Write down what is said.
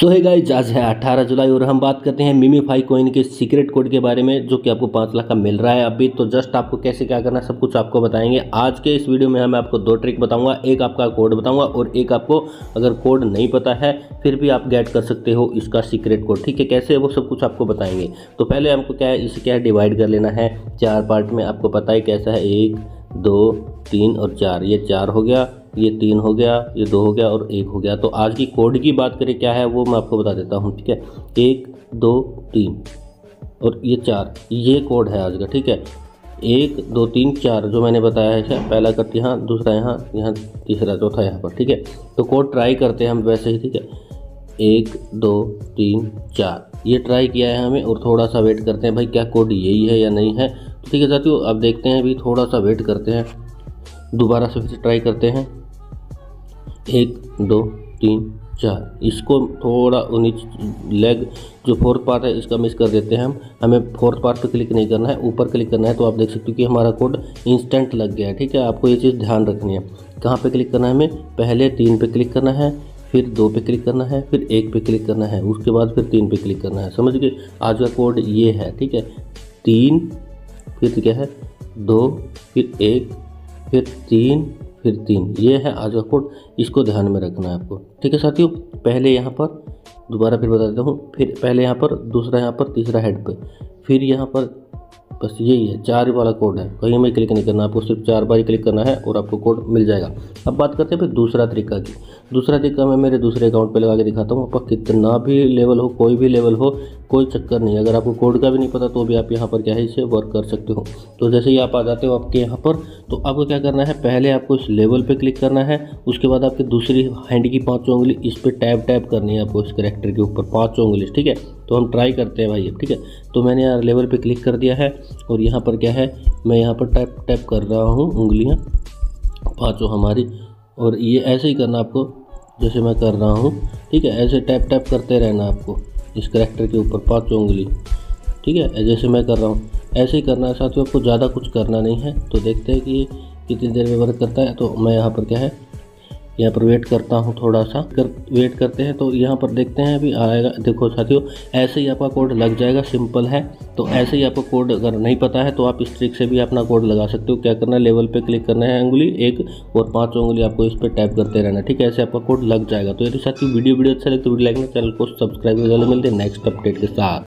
सो है गाइज़ आज है 18 जुलाई और हम बात करते हैं मिमीफाई कोइन के सीक्रेट कोड के बारे में, जो कि आपको पाँच लाख का मिल रहा है अभी। तो जस्ट आपको कैसे क्या करना सब कुछ आपको बताएँगे। आज के इस वीडियो में हम आपको दो ट्रिक बताऊँगा। एक आपका कोड बताऊँगा और एक आपको अगर कोड नहीं पता है, फिर भी आप गेट कर सकते हो इसका सीक्रेट कोड ठीक है, कैसे वो सब कुछ आपको बताएँगे। तो पहले हमको क्या है, इसे क्या है डिवाइड कर लेना है। चार पार्ट में आपको पता है कैसा है। एक, दो, तीन और चार। ये चार हो गया। ये तीन हो गया, ये दो हो गया और एक हो गया। तो आज की कोड की बात करें, क्या है वो मैं आपको बता देता हूँ, ठीक है? एक, दो, तीन और ये चार, ये कोड है आज का, ठीक है? एक, दो, तीन, चार जो मैंने बताया है क्या पहला कट यहाँ, दूसरा यहाँ यहाँ, तीसरा, चौथा यहाँ पर, ठीक है? तो कोड ट्राई करते हैं हम वैसे ही, ठीक है? एक, दो, तीन, चार, ये ट्राई किया है हमें और थोड़ा सा वेट करते हैं, भाई क्या कोड यही है या नहीं है? ठीक है साथियों, अब देखते हैं, अभी थोड़ा सा वेट करते हैं, दोबारा से फिर ट्राई करते हैं। एक, दो, तीन, चार। इसको थोड़ा लेग जो फोर्थ पार्ट है, इसका मिस कर देते हैं हम। हमें फोर्थ पार्ट पे क्लिक नहीं करना है, ऊपर क्लिक करना है तो आप देख सकते हो कि हमारा कोड इंस्टेंट लग गया है, ठीक है? आपको ये चीज़ ध्यान रखनी है। कहाँ पे क्लिक करना है हमें? पहले तीन पे क्लिक करना है, फिर दो पे क्लिक करना है, फिर एक पे क्लिक करना है, उसके बाद फिर तीन पे क्लिक करना है। समझ गए? आज का कोड ये है, ठीक है? तीन, फिर क्या है? दो, फिर एक, फिर तीन फिर तीन। ये है आज का कोड इसको ध्यान में रखना है आपको। ठीक है साथियों, पहले यहाँ पर दोबारा फिर बता देता हूँ। फिर पहले यहाँ पर, दूसरा यहाँ पर, तीसरा हेड पे। फिर यहाँ पर बस यही है, चार वाला कोड है। कहीं में क्लिक नहीं करना, आपको सिर्फ़ चार बार ही क्लिक करना है और आपको कोड मिल जाएगा। अब बात करते हैं फिर दूसरा तरीका की। दूसरा तरीका मैं मेरे दूसरे अकाउंट पे लगा के दिखाता हूँ। आपका कितना भी लेवल हो, कोई भी लेवल हो, कोई चक्कर नहीं। अगर आपको कोड का भी नहीं पता तो भी आप यहाँ पर क्या है, इसे वर्क कर सकते हो। तो जैसे ही आप आ जाते हो आपके यहाँ पर तो आपको क्या करना है, पहले आपको इस लेवल पर क्लिक करना है। उसके बाद आपकी दूसरी हैंड की पाँचों उंगली इस पर टैप टैप करनी है आपको इस करेक्टर के ऊपर, पाँचों उंगली, ठीक है? तो हम ट्राई करते हैं भाई, ठीक है? तो मैंने यहाँ लेवल पे क्लिक कर दिया है और यहाँ पर क्या है, मैं यहाँ पर टैप टैप कर रहा हूँ उंगलियाँ, पाँचों हमारी, और ये ऐसे ही करना आपको, जैसे मैं कर रहा हूँ, ठीक है? ऐसे टैप टैप करते रहना आपको, इस करेक्टर के ऊपर पाँचों उंगली, ठीक है? जैसे मैं कर रहा हूँ, ऐसे ही करना है साथियों आपको ज़्यादा कुछ करना नहीं है तो देखते हैं कि कितनी देर में वर्क करता है तो मैं यहाँ पर क्या है यहाँ पर वेट करता हूँ थोड़ा सा कर वेट करते हैं तो यहाँ पर देखते हैं अभी आएगा। देखो साथियों, ऐसे ही आपका कोड लग जाएगा सिंपल है। तो ऐसे ही आपको कोड अगर नहीं पता है तो आप इस ट्रिक से भी अपना कोड लगा सकते हो। क्या करना है? लेवल पे क्लिक करना है उंगली, एक और पाँच उंगली आपको इस पर टैप करते रहना ठीक है, ऐसे आपका कोड लग जाएगा। तो यदि साथियों वीडियो वीडियो अच्छा लगे तो वीडियो लाइक चैनल को सब्सक्राइब मिलते हैं नेक्स्ट अपडेट के साथ।